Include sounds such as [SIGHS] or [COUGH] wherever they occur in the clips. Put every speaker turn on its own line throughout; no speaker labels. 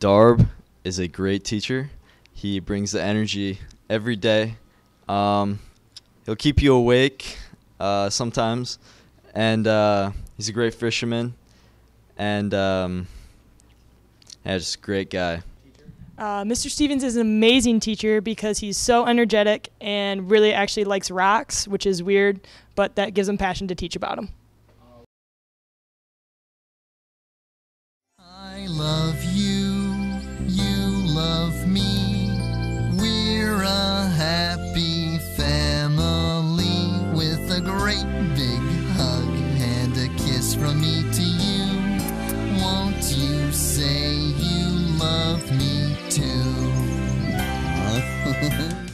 Darb is a great teacher. He brings the energy every day. Um, he'll keep you awake uh, sometimes, and uh, he's a great fisherman, and um, yeah, just a great guy.
Uh, Mr. Stevens is an amazing teacher because he's so energetic and really actually likes rocks, which is weird, but that gives him passion to teach about them.
Big hug and a kiss from me to you. Won't you say you love me too? [LAUGHS]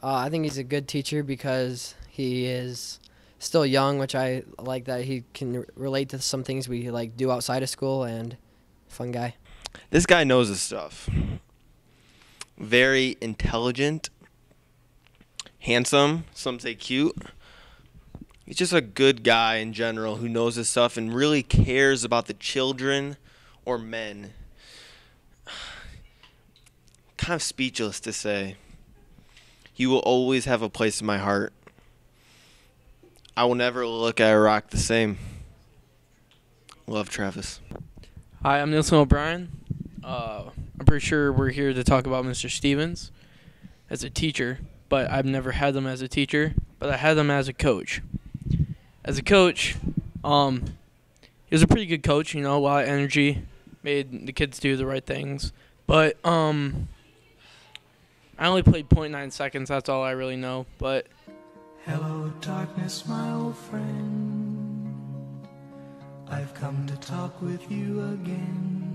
Uh, I think he's a good teacher because he is still young, which I like that he can r- relate to some things we like do outside of school and fun guy.
This guy knows his stuff. Very intelligent, handsome, some say cute. He's just a good guy in general who knows his stuff and really cares about the children or men. [SIGHS] Kind of speechless to say. He will always have a place in my heart. I will never look at rock the same. Love Travis.
Hi, I'm Nielsen O'Brien. Uh, I'm pretty sure we're here to talk about Mr. Stevens as a teacher, but I've never had them as a teacher, but I had them as a coach. As a coach, um, he was a pretty good coach, you know, a lot of energy, made the kids do the right things. But um, I only played 0.9 seconds, that's all I really know. But
Hello, darkness, my old friend. I've come to talk with you again.